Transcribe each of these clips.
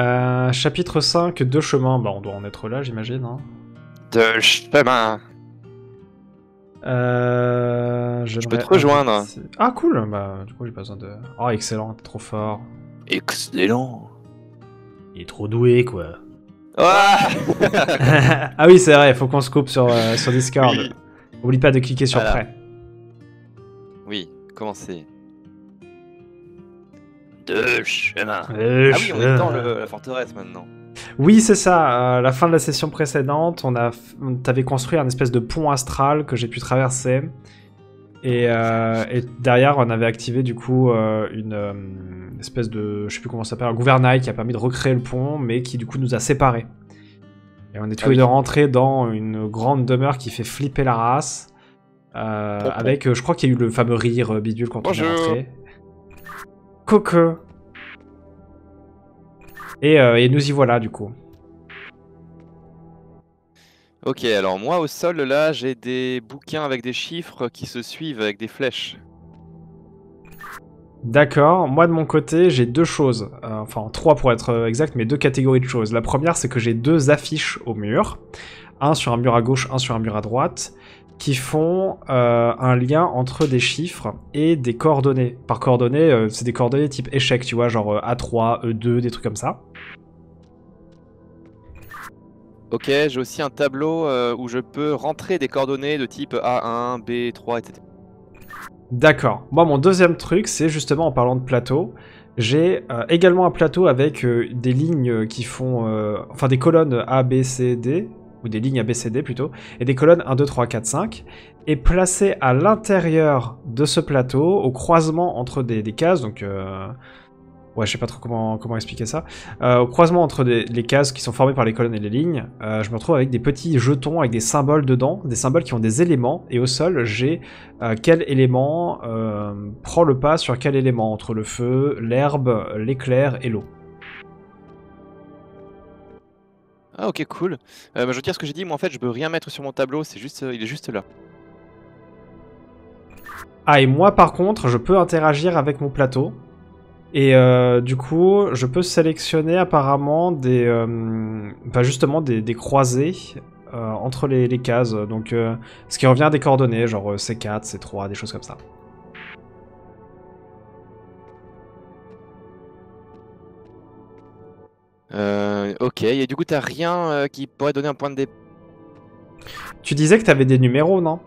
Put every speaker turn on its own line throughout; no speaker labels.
Euh, chapitre 5, deux chemins. Bah, on doit en être là, j'imagine. Hein.
De chemin.
Euh,
Je peux te rejoindre.
Ah, cool. Bah, du coup, j'ai pas besoin de. Oh, excellent, t'es trop fort.
Excellent.
Il est trop doué, quoi.
Ah
ah oui, c'est vrai, faut qu'on se coupe sur, euh, sur Discord.
Oui.
Oublie pas de cliquer sur
Voilà.
prêt.
Oui, commencez.
Euh,
Ah oui, on est dans le- la forteresse maintenant.
Oui, c'est ça. À la fin de la session précédente, on a, on t'avait construit un espèce de pont astral que j'ai pu traverser. Et, euh, et derrière, on avait activé du coup euh, une euh, espèce de, je sais plus comment ça s'appelle, un gouvernail qui a permis de recréer le pont, mais qui du coup nous a séparés. Et on est tous
Ah
les deux rentrés dans une grande demeure qui fait flipper la race. euh, avec, euh, je crois qu'il y a eu le fameux rire euh, bidule quand on est rentré. Coco. Et, euh, et nous y voilà du coup.
Ok, alors moi au sol là, j'ai des bouquins avec des chiffres qui se suivent avec des flèches.
D'accord, moi de mon côté j'ai deux choses, Euh, enfin trois pour être euh, exact, mais deux catégories de choses. La première c'est que j'ai deux affiches au mur, un sur un mur à gauche, un sur un mur à droite, qui font euh, un lien entre des chiffres et des coordonnées. Par coordonnées, euh, c'est des coordonnées type échec, tu vois, genre euh, A3, E2, des trucs comme ça.
Ok, j'ai aussi un tableau où je peux rentrer des coordonnées de type A1, B3, etc.
D'accord. Moi, mon deuxième truc, c'est justement en parlant de plateau. J'ai également un plateau avec des lignes qui font. enfin, des colonnes A, B, C, D. Ou des lignes A, B, C, D plutôt. Et des colonnes 1, 2, 3, 4, 5. Et placé à l'intérieur de ce plateau, au croisement entre des, cases. Donc. euh, Ouais, je sais pas trop comment, comment expliquer ça. Euh, au croisement entre les cases qui sont formées par les colonnes et les lignes, euh, je me retrouve avec des petits jetons avec des symboles dedans, des symboles qui ont des éléments, et au sol, j'ai euh, quel élément prend le pas sur quel élément entre le feu, l'herbe, l'éclair et l'eau.
Ah ok, cool. Euh, bah, je retire ce que j'ai dit, moi en fait je peux rien mettre sur mon tableau, c'est juste, euh, il est juste là.
Ah, et moi par contre, je peux interagir avec mon plateau. Et euh, du coup, je peux sélectionner apparemment des, bah, justement des, des croisées entre les, cases. Donc, ce qui revient à des coordonnées, genre euh, C4, C3, des choses comme ça.
Euh, ok, et du coup t'as rien euh, qui pourrait donner un point de départ
Tu disais que t'avais des numéros, non?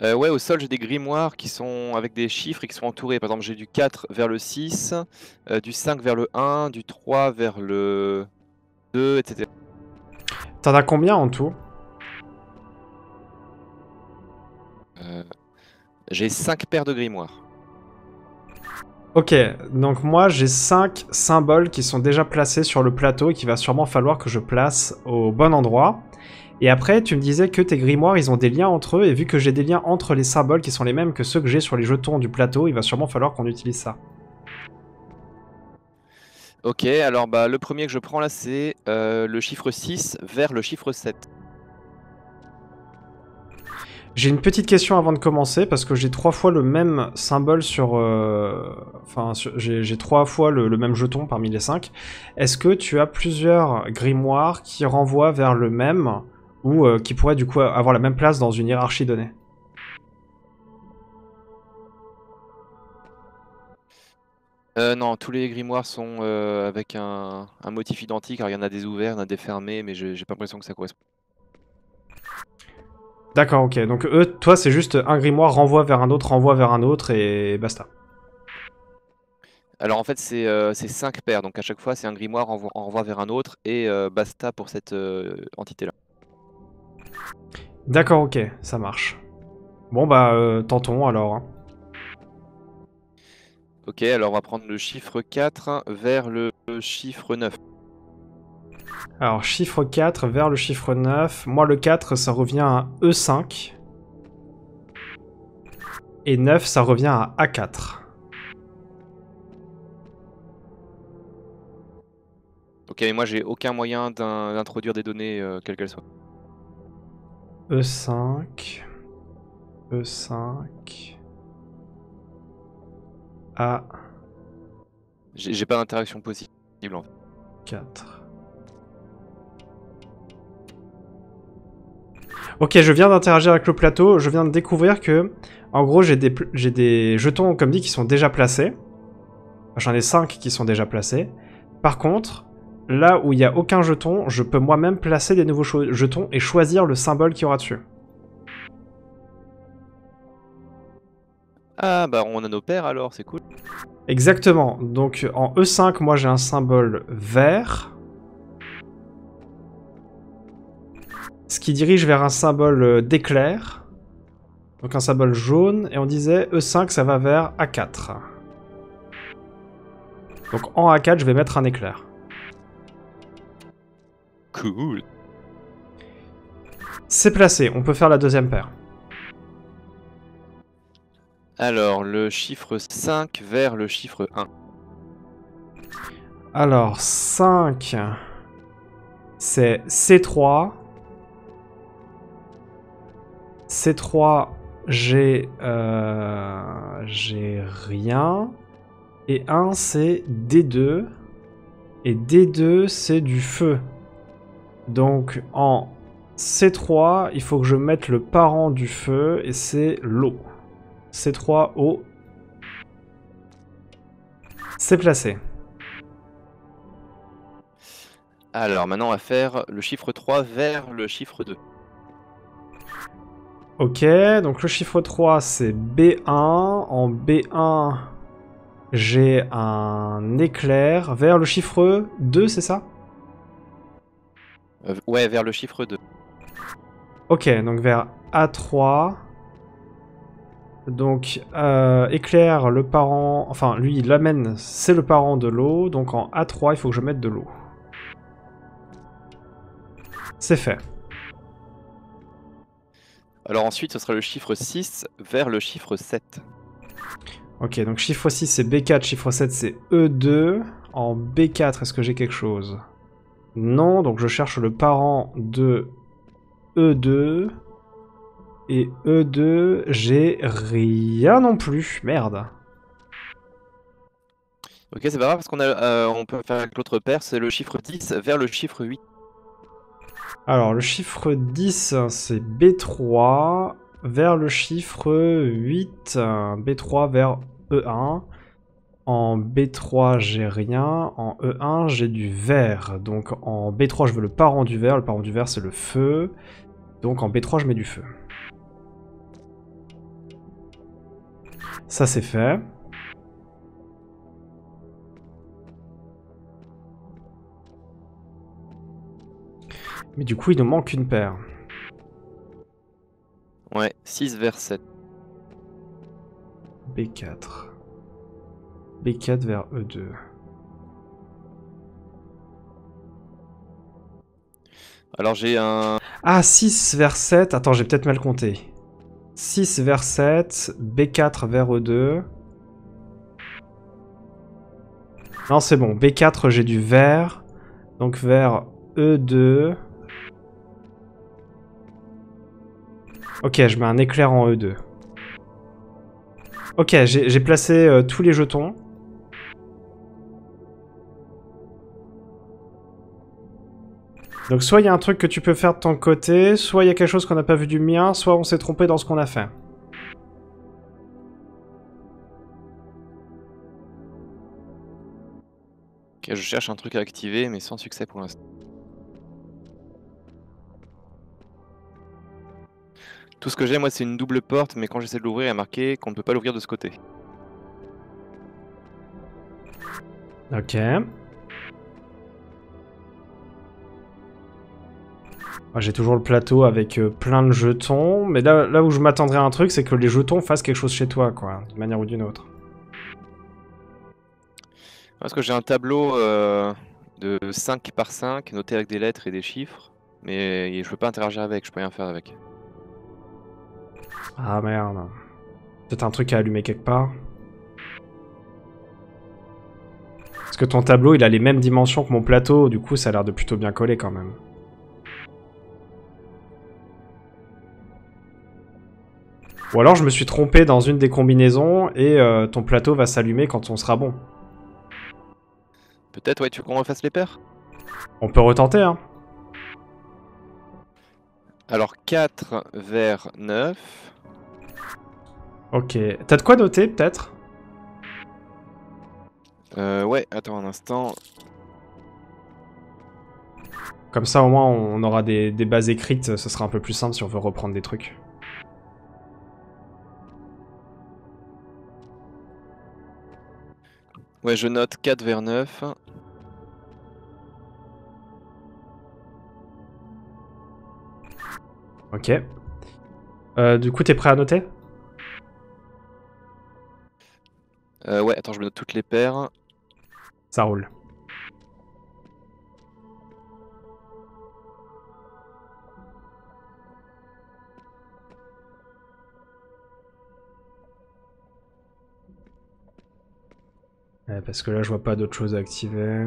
Euh, ouais, au sol, j'ai des grimoires qui sont avec des chiffres et qui sont entourés. Par exemple, j'ai du 4 vers le 6, euh, du 5 vers le 1, du 3 vers le 2, etc.
T'en as combien en tout?
Euh, j'ai 5 paires de grimoires.
Ok, donc moi j'ai 5 symboles qui sont déjà placés sur le plateau et qu'il va sûrement falloir que je place au bon endroit. Et après, tu me disais que tes grimoires, ils ont des liens entre eux, et vu que j'ai des liens entre les symboles qui sont les mêmes que ceux que j'ai sur les jetons du plateau, il va sûrement falloir qu'on utilise ça.
Ok, alors bah, le premier que je prends là, c'est euh, le chiffre 6 vers le chiffre 7.
J'ai une petite question avant de commencer, parce que j'ai trois fois le même symbole sur... euh, Enfin, j'ai trois fois le, même jeton parmi les cinq. Est-ce que tu as plusieurs grimoires qui renvoient vers le même, ou euh, qui pourraient du coup avoir la même place dans une hiérarchie donnée?
Euh, non, tous les grimoires sont euh, avec un, un motif identique. Alors il y en a des ouverts, il y en a des fermés, mais j'ai pas l'impression que ça correspond.
D'accord, ok. Donc eux, toi, c'est juste un grimoire renvoie vers un autre, renvoie vers un autre, et basta.
Alors en fait, c'est euh, c'est 5 paires, donc à chaque fois, c'est un grimoire en renvoie vers un autre, et euh, basta pour cette euh, entité-là.
D'accord, ok, ça marche. Bon bah, euh, tentons alors. hein.
Ok, alors on va prendre le chiffre 4 vers le chiffre 9.
Alors, chiffre 4 vers le chiffre 9. Moi, le 4, ça revient à E5. Et 9, ça revient à A4.
Ok, mais moi j'ai aucun moyen d'in- d'introduire des données, euh, quelles qu'elles soient.
E5. E5. A.
J'ai j'ai pas d'interaction possible. en fait.
4. Ok, je viens d'interagir avec le plateau, je viens de découvrir que, en gros, j'ai des, jetons, comme dit, qui sont déjà placés. J'en ai 5 qui sont déjà placés. Par contre, là où il n'y a aucun jeton, je peux moi-même placer des nouveaux jetons et choisir le symbole qu'il y aura dessus.
Ah bah on a nos paires alors, c'est cool.
Exactement. Donc en E5, moi j'ai un symbole vert. Ce qui dirige vers un symbole euh, d'éclair. Donc un symbole jaune. Et on disait E5, ça va vers A4. Donc en A4, je vais mettre un éclair.
Cool.
C'est placé, on peut faire la deuxième paire.
Alors le chiffre 5 vers le chiffre 1.
Alors 5, c'est C3. C3, j'ai euh, j'ai rien. Et 1, c'est D2. Et D2, c'est du feu. Donc en C3, il faut que je mette le parent du feu et c'est l'eau. C3, eau. C'est placé.
Alors maintenant on va faire le chiffre 3 vers le chiffre 2.
Ok, donc le chiffre 3 c'est B1. En B1, j'ai un éclair vers le chiffre 2, c'est ça?
Euh, ouais, vers le chiffre 2.
Ok, donc vers A3. Donc euh, éclair, le parent, enfin lui il l'amène, c'est le parent de l'eau. Donc en A3, il faut que je mette de l'eau. C'est fait.
Alors ensuite ce sera le chiffre 6 vers le chiffre 7.
Ok, donc chiffre 6 c'est B4, chiffre 7 c'est E2. En B4, est-ce que j'ai quelque chose? Non, donc je cherche le parent de E2. Et E2, j'ai rien non plus. Merde.
Ok, c'est pas grave parce qu'on a, euh, on peut faire avec l'autre paire, c'est le chiffre 10 vers le chiffre 8.
Alors, le chiffre 10, c'est B3 vers le chiffre 8. euh, B3 vers E1. En B3, j'ai rien. En E1, j'ai du vert. Donc en B3, je veux le parent du vert. Le parent du vert, c'est le feu. Donc en B3, je mets du feu. Ça, c'est fait. Mais du coup, il nous manque une paire.
Ouais, 6 vers 7.
B4. B4 vers E E2.
Alors j'ai un...
Ah, 6 vers 7. Attends, j'ai peut-être mal compté. 6 vers 7. B4 vers E2. Non, c'est bon. B4, j'ai du vert. Donc vers E2. Ok, je mets un éclair en E2. Ok, j'ai placé euh, tous les jetons. Donc soit il y a un truc que tu peux faire de ton côté, soit il y a quelque chose qu'on n'a pas vu du mien, soit on s'est trompé dans ce qu'on a fait.
Ok, je cherche un truc à activer mais sans succès pour l'instant. Tout ce que j'ai moi c'est une double porte mais quand j'essaie de l'ouvrir il y a marqué qu'on ne peut pas l'ouvrir de ce côté.
Ok. Moi, J'ai toujours le plateau avec euh, plein de jetons, mais là, là où je m'attendrais à un truc, c'est que les jetons fassent quelque chose chez toi, quoi, d'une manière ou d'une autre.
Parce que j'ai un tableau euh, de 5 par 5 noté avec des lettres et des chiffres mais je peux pas interagir avec, je peux rien faire avec.
Ah merde. Peut-être un truc à allumer quelque part. Parce que ton tableau, il a les mêmes dimensions que mon plateau, du coup, ça a l'air de plutôt bien coller quand même. Ou alors je me suis trompé dans une des combinaisons et euh, ton plateau va s'allumer quand on sera bon.
Peut-être, ouais, tu veux qu'on refasse les paires?
On peut retenter, hein.
Alors 4 vers 9.
Ok. T'as de quoi noter, peut-être?
Euh, ouais, attends un instant.
Comme ça, au moins, on aura des, des bases écrites. Ce sera un peu plus simple si on veut reprendre des trucs.
Ouais, je note 4 vers 9.
Ok. Euh, du coup, t'es prêt à noter?
Euh, ouais, attends, je me note toutes les paires.
Ça roule. Ouais, parce que là, je vois pas d'autre chose à activer.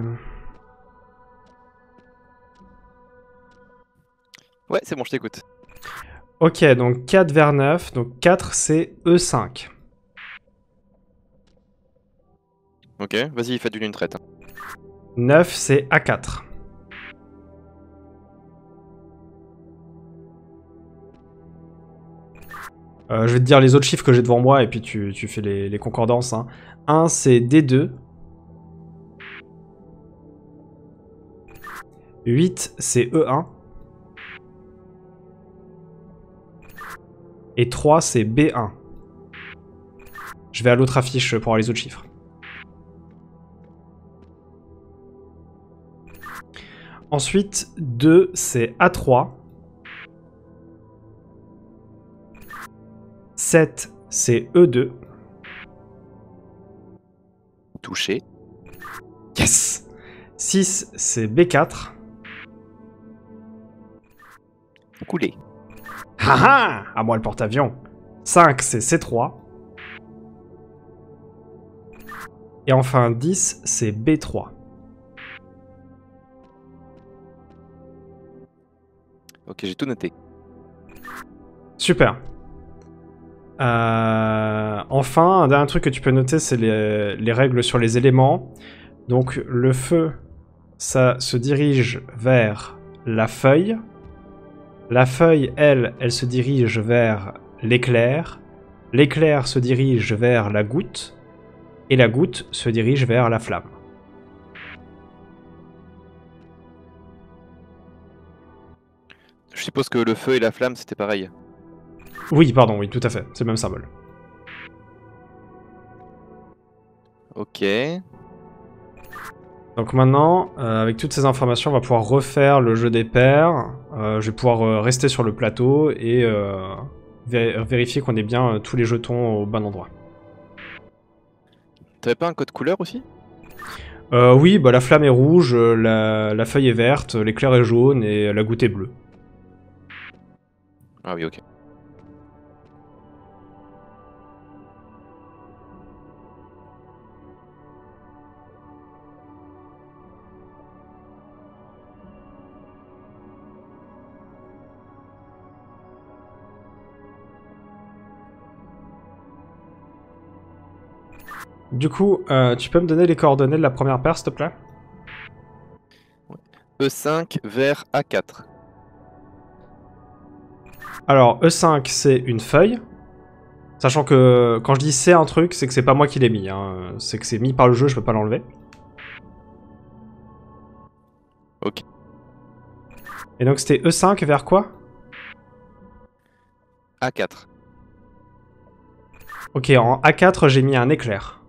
Ouais, c'est bon, je t'écoute.
Ok, donc 4 vers 9. Donc 4, c'est E E5.
Ok, vas-y, fais du ligne traite.
9, c'est A4. Euh, je vais te dire les autres chiffres que j'ai devant moi et puis tu, tu fais les, les concordances. Hein. 1, c'est D2. 8, c'est E1. Et 3, c'est B1. Je vais à l'autre affiche pour avoir les autres chiffres. Ensuite, 2, c'est A3. 7, c'est E E2.
Touché.
Yes 6, c'est B4.
Coulé.
Haha À moi le porte-avions. 5, c'est C3. Et enfin 10, c'est B3.
Ok, j'ai tout noté.
Super. Euh, enfin, un dernier truc que tu peux noter, c'est les, les règles sur les éléments. Donc le feu, ça se dirige vers la feuille. La feuille, elle, elle se dirige vers l'éclair. L'éclair se dirige vers la goutte. Et la goutte se dirige vers la flamme.
Je suppose que le feu et la flamme, c'était pareil.
Oui, pardon, oui, tout à fait. C'est le même symbole.
Ok.
Donc maintenant, euh, avec toutes ces informations, on va pouvoir refaire le jeu des paires. Euh, je vais pouvoir euh, rester sur le plateau et euh, vé- vérifier qu'on ait bien tous les jetons au bon endroit.
T'avais pas un code couleur aussi?
Euh, oui, bah, la flamme est rouge, la, la feuille est verte, l'éclair est jaune et la goutte est bleue.
Ah oui, ok.
Du coup, euh, tu peux me donner les coordonnées de la première paire, s'il te plaît?
E5 E vers A4.
Alors, E5, c'est une feuille. Sachant que quand je dis c'est un truc, c'est que c'est pas moi qui l'ai mis. hein. C'est que c'est mis par le jeu, je peux pas l'enlever.
Ok.
Et donc c'était E5 vers quoi?
A4.
Ok, en A4, j'ai mis un éclair.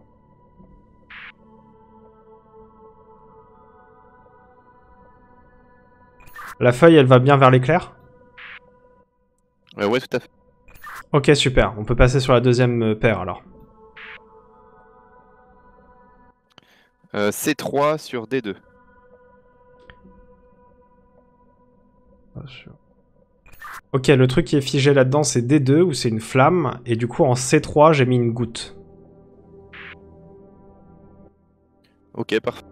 La feuille, elle va bien vers l'éclair
Euh, ouais, tout à fait.
Ok, super. On peut passer sur la deuxième euh, paire alors.
Euh, C3 sur D2.
Ok, le truc qui est figé là-dedans, c'est D2 ou c'est une flamme. Et du coup, en C3, j'ai mis une goutte.
Ok, parfait.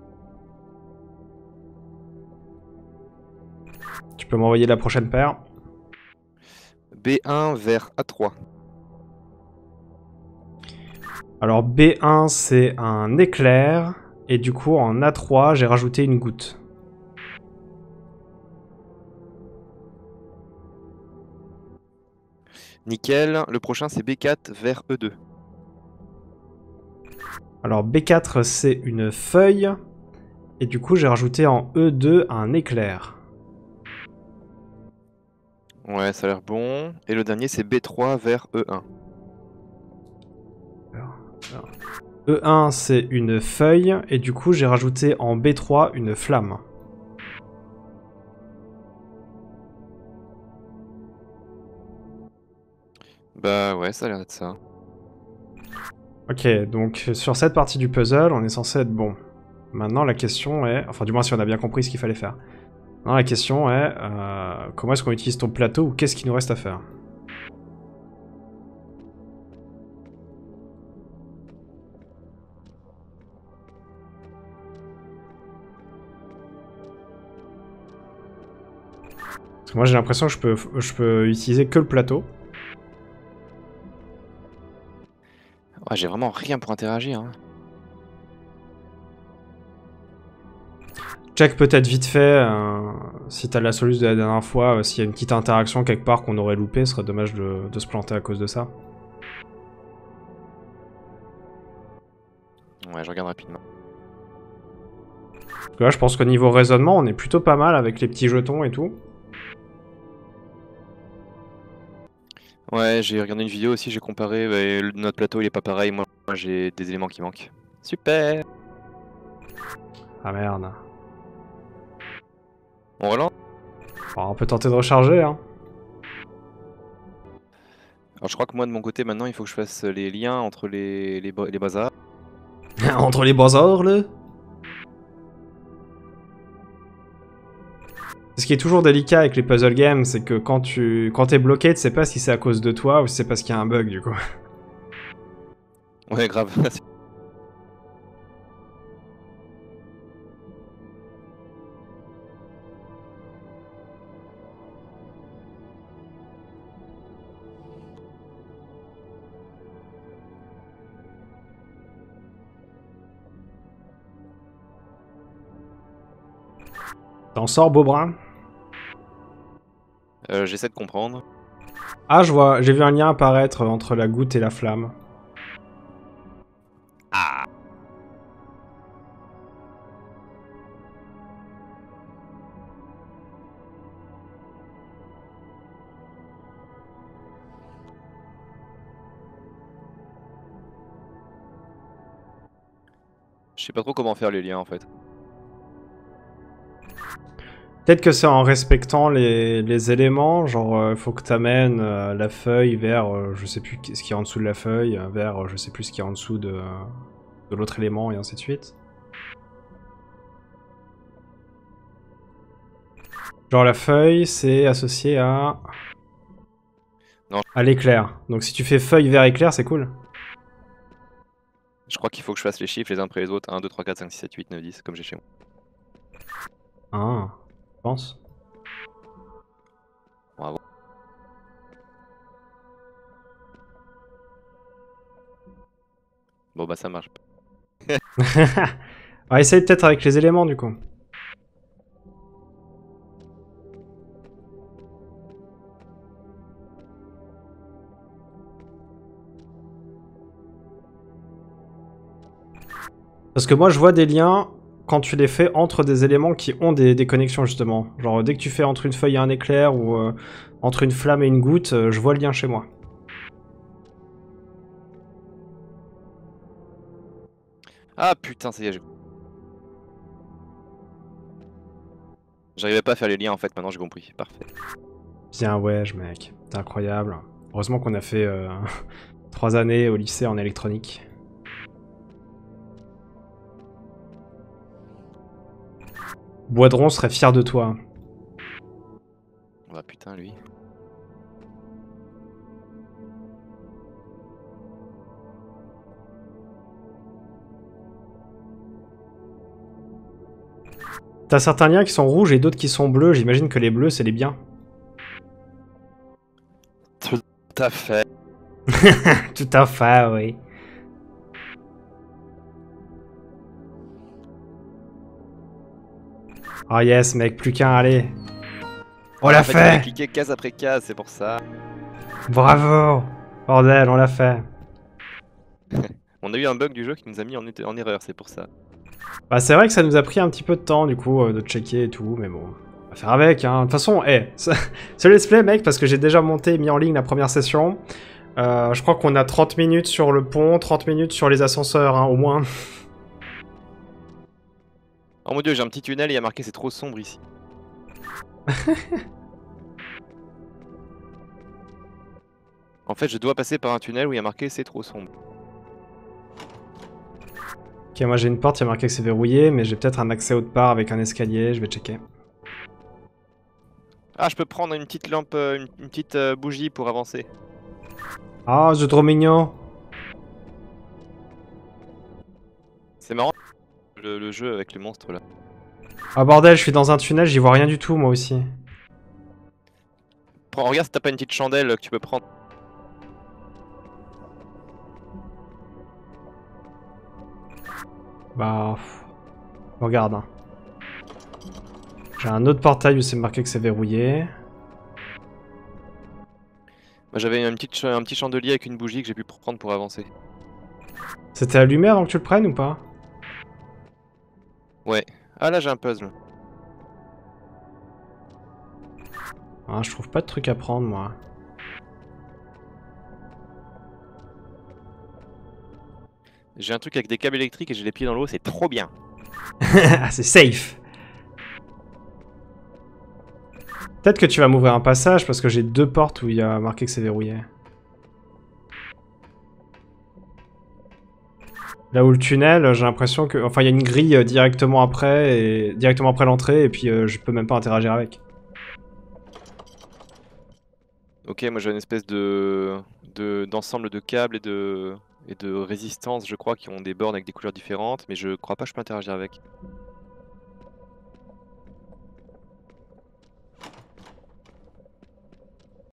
Tu peux m'envoyer la prochaine paire
B1 vers A3.
Alors B1, c'est un éclair. Et du coup, en A3, j'ai rajouté une goutte.
Nickel. Le prochain, c'est B4 vers E E2.
Alors B4, c'est une feuille. Et du coup, j'ai rajouté en E2 un éclair.
Ouais, ça a l'air bon. Et le dernier, c'est B3 vers E E1.
E1, E c'est une feuille. Et du coup, j'ai rajouté en B3 une flamme.
Bah ouais, ça a l'air d'être ça.
Ok, donc sur cette partie du puzzle, on est censé être bon. Maintenant, la question est... Enfin, du moins, si on a bien compris ce qu'il fallait faire. Maintenant, la question est... euh, comment est-ce qu'on utilise ton plateau ou qu'est-ce qu'il nous reste à faire Parce que moi, j'ai l'impression que je peux, utiliser que le plateau.
J'ai vraiment rien pour interagir. hein.
Check peut-être vite fait, euh, si t'as la solution de la dernière fois, euh, s'il y a une petite interaction quelque part qu'on aurait loupé, ce serait dommage de, de se planter à cause de ça.
Ouais, je regarde rapidement.
Là, je pense qu'au niveau raisonnement, on est plutôt pas mal avec les petits jetons et tout.
Ouais, j'ai regardé une vidéo aussi, j'ai comparé. notre plateau, il est pas pareil. Moi, j'ai des éléments qui manquent. Super
Ah merde.
On relance
Bon, on peut tenter de recharger, hein.
Alors, je crois que moi, de mon côté, maintenant, il faut que je fasse les liens entre les, les, les bazars.
Entre les bazars, là. Ce qui est toujours délicat avec les puzzle games, c'est que quand tu quand t'es bloqué, tu sais pas si c'est à cause de toi ou si c'est parce qu'il y a un bug, du coup.
Ouais, grave.
T'en sors, Beaubrun
Euh, J'essaie de comprendre.
Ah, je vois, j'ai vu un lien apparaître entre la goutte et la flamme.
Je sais pas trop comment faire les liens en fait.
Peut-être que c'est en respectant les, les éléments, genre euh, faut que t'amènes euh, la feuille vers euh, je sais plus ce qui est en dessous de la feuille, euh, vers euh, je sais plus ce qui est en dessous de, de l'autre élément et ainsi de suite. Genre la feuille c'est associé à...
Non.
À l'éclair. Donc si tu fais feuille vers éclair c'est cool.
Je crois qu'il faut que je fasse les chiffres les uns après les autres. 1, 2, 3, 4, 5, 6, 7, 8, 9, 10, comme j'ai chez moi.
Ah, je pense.
Bon bah ça marche.
On va essayer peut-être avec les éléments du coup. Parce que moi je vois des liens quand tu les fais entre des éléments qui ont des, des connexions justement. Genre dès que tu fais entre une feuille et un éclair ou euh, entre une flamme et une goutte, euh, je vois le lien chez moi.
Ah putain, ça y est. j'ai- J'arrivais pas à faire les liens en fait, maintenant j'ai compris. Parfait.
Bien ouais, mec, c'est incroyable. Heureusement qu'on a fait euh, trois années au lycée en électronique. Boidron serait fier de toi.
Ah putain, lui.
T'as certains liens qui sont rouges et d'autres qui sont bleus. J'imagine que les bleus, c'est les biens.
Tout à fait.
Tout à fait, oui. Oh yes, mec, plus qu'un, allez. On l'a
fait, il fallait
fait
cliquer case après case, c'est pour ça.
Bravo Bordel, on l'a fait.
On a eu un bug du jeu qui nous a mis en, en erreur, c'est pour ça.
Bah c'est vrai que ça nous a pris un petit peu de temps du coup euh, de checker et tout, mais bon, on va faire avec. Hein. De toute façon, eh, ce ce let's play mec, parce que j'ai déjà monté et mis en ligne la première session. euh, je crois qu'on a 30 minutes sur le pont, 30 minutes sur les ascenseurs, hein, au moins.
Oh mon dieu, j'ai un petit tunnel et il y a marqué c'est trop sombre ici. en fait, je dois passer par un tunnel où il y a marqué c'est trop sombre.
Ok, moi j'ai une porte, il y a marqué que c'est verrouillé, mais j'ai peut-être un accès autre part avec un escalier, je vais checker.
Ah, je peux prendre une petite lampe, euh, une, une petite euh, bougie pour avancer.
Ah, c'est trop mignon
C'est marrant le, le jeu avec les monstres là.
Ah bordel, je suis dans un tunnel, j'y vois rien du tout moi aussi.
Prends, regarde si t'as pas une petite chandelle que tu peux prendre.
Bah... pff, Regarde. hein. J'ai un autre portail où c'est marqué que c'est verrouillé.
Moi j'avais un petit chandelier avec une bougie que j'ai pu prendre pour avancer.
C'était allumé avant que tu le prennes ou pas?
Ah là j'ai un puzzle.
Ah, je trouve pas de truc à prendre moi.
J'ai un truc avec des câbles électriques et j'ai les pieds dans l'eau, c'est trop bien.
Ah, c'est safe. Peut-être que tu vas m'ouvrir un passage parce que j'ai deux portes où il y a marqué que c'est verrouillé. Là où le tunnel, j'ai l'impression que... Enfin, il y a une grille directement après, et... directement après l'entrée, et puis euh, je peux même pas interagir avec.
Ok, moi j'ai une espèce de de- d'ensemble de, câbles et de et de résistances, je crois, qui ont des bornes avec des couleurs différentes, mais je crois pas que je peux interagir avec.